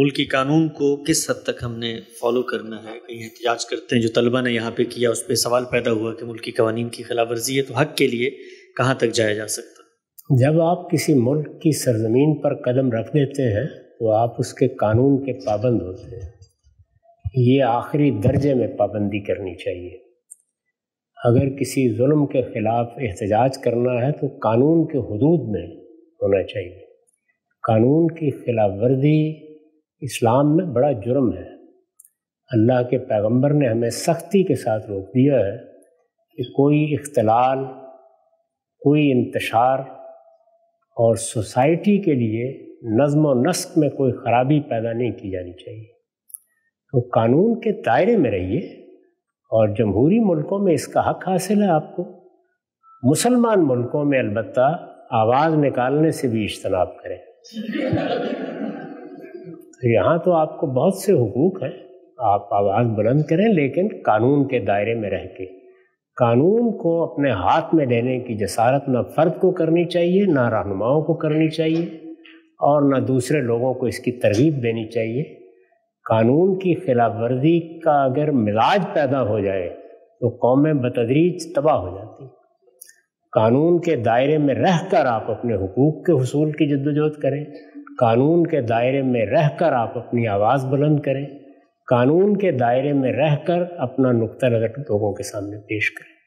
ملکی قانون کو کس حد تک ہم نے فالو کرنا ہے؟ کہیں احتجاج کرتے ہیں جو طلبہ نے یہاں پہ کیا، اس پہ سوال پیدا ہوا کہ ملکی قوانین کی خلاف ورزی ہے تو حق کے لیے کہاں تک جایا جا سکتا؟ جب آپ کسی ملک کی سرزمین پر قدم رکھ دیتے ہیں تو آپ اس کے قانون کے پابند ہوتے ہیں۔ یہ آخری درجے میں پابندی کرنی چاہیے۔ اگر کسی ظلم کے خلاف احتجاج کرنا ہے تو قانون کے حدود میں ہونا چاہیے۔ قانون کی خلاف ورزی اسلام میں بڑا جرم ہے۔ اللہ کے پیغمبر نے ہمیں سختی کے ساتھ روک دیا ہے کہ کوئی اختلال، کوئی انتشار اور سوسائٹی کے لیے نظم و نسق میں کوئی خرابی پیدا نہیں کی جانی چاہیے۔ تو قانون کے دائرے میں رہیے اور جمہوری ملکوں میں اس کا حق حاصل ہے آپ کو۔ مسلمان ملکوں میں البتہ آواز نکالنے سے بھی اجتناب کریں۔ یہاں تو آپ کو بہت سے حقوق ہیں۔ آپ آواز بلند کریں لیکن قانون کے دائرے میں رہ کے۔ قانون کو اپنے ہاتھ میں لینے کی جسارت نہ فرد کو کرنی چاہیے، نہ رہنماؤں کو کرنی چاہیے اور نہ دوسرے لوگوں کو اس کی ترغیب دینی چاہیے۔ قانون کی خلاف ورزی کا اگر مزاج پیدا ہو جائے تو قومیں بتدریج تباہ ہو جاتی۔ قانون کے دائرے میں رہ کر آپ اپنے حقوق کے حصول کی جد وجہد کریں۔ قانون کے دائرے میں رہ کر آپ اپنی آواز بلند کریں قانون کے دائرے میں رہ کر اپنا نقطہ نظر لوگوں کے سامنے پیش کریں۔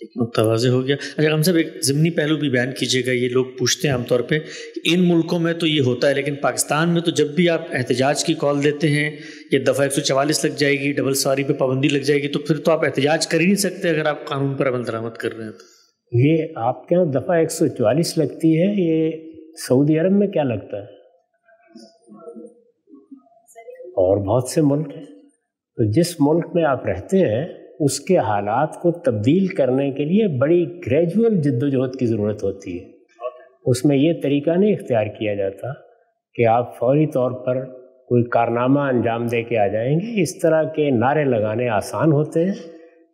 ایک متوازے ہو گیا۔ اچھا ہم سب ایک ضمنی پہلو بھی بیان کیجیے گا یہ لوگ پوچھتے ہیں عام طور پہ کہ ان ملکوں میں تو یہ ہوتا ہے لیکن پاکستان میں تو جب بھی آپ احتجاج کی کال دیتے ہیں یہ دفعہ ایک سو چوالیس لگ جائے گی ڈبل سواری پہ پابندی لگ جائے گی تو پھر تو آپ احتجاج کر ہی نہیں سکتے اگر آپ قانون پر عمل درآمد کر رہے ہیں تو۔ یہ آپ کے یہاں دفعہ ایک سو چوالیس لگتی ہے یہ سعودی عرب میں کیا لگتا ہے؟ اور بہت سے ملک ہیں۔ تو جس ملک میں آپ رہتے ہیں، اس کے حالات کو تبدیل کرنے کے لیے بڑی گریجول جد و جہد کی ضرورت ہوتی ہے۔ اس میں یہ طریقہ نہیں اختیار کیا جاتا کہ آپ فوری طور پر کوئی کارنامہ انجام دے کے آ جائیں گے۔ اس طرح کے نعرے لگانے آسان ہوتے ہیں۔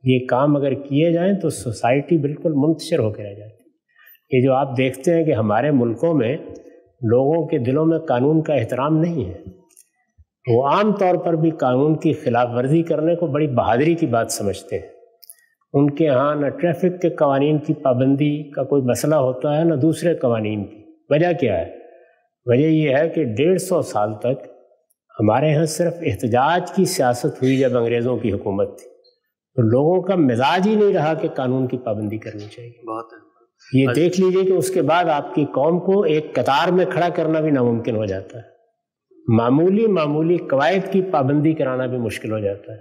یہ کام اگر کیے جائیں تو سوسائٹی بالکل منتشر ہو کے رہ جاتی ہے۔ یہ جو آپ دیکھتے ہیں کہ ہمارے ملکوں میں لوگوں کے دلوں میں قانون کا احترام نہیں ہے۔ وہ عام طور پر بھی قانون کی خلاف ورزی کرنے کو بڑی بہادری کی بات سمجھتے ہیں۔ ان کے ہاں نہ ٹریفک کے قوانین کی پابندی کا کوئی مسئلہ ہوتا ہے نہ دوسرے قوانین کی۔ وجہ کیا ہے؟ وجہ یہ ہے کہ ڈیڑھ سو سال تک ہمارے ہاں صرف احتجاج کی سیاست ہوئی جب انگریزوں کی حکومت تھی۔ تو لوگوں کا مزاج ہی نہیں رہا کہ قانون کی پابندی کرنی چاہیے۔ بہت یہ دیکھ لیجیے کہ اس کے بعد آپ کی قوم کو ایک قطار میں کھڑا کرنا بھی ناممکن ہو جاتا ہے۔ معمولی معمولی قواعد کی پابندی کرانا بھی مشکل ہو جاتا ہے۔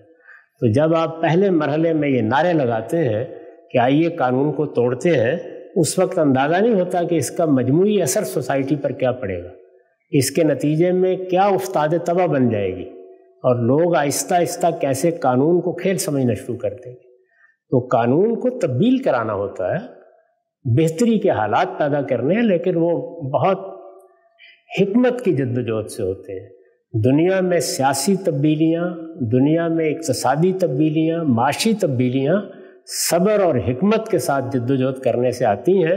تو جب آپ پہلے مرحلے میں یہ نعرے لگاتے ہیں کہ آئیے قانون کو توڑتے ہیں اس وقت اندازہ نہیں ہوتا کہ اس کا مجموعی اثر سوسائٹی پر کیا پڑے گا۔ اس کے نتیجے میں کیا استاد تباہ بن جائے گی؟ اور لوگ آہستہ آہستہ کیسے قانون کو کھیل سمجھنا شروع کر دیں گے؟ تو قانون کو تبدیل کرانا ہوتا ہے بہتری کے حالات پیدا کرنے ہیں، لیکن وہ بہت حکمت کی جد وجہد سے ہوتے ہیں۔ دنیا میں سیاسی تبدیلیاں، دنیا میں اقتصادی تبدیلیاں، معاشی تبدیلیاں صبر اور حکمت کے ساتھ جد وجہد کرنے سے آتی ہیں۔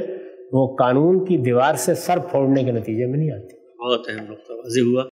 وہ قانون کی دیوار سے سر پھوڑنے کے نتیجے میں نہیں آتی۔ بہت اہم نقطہ واضح ہوا۔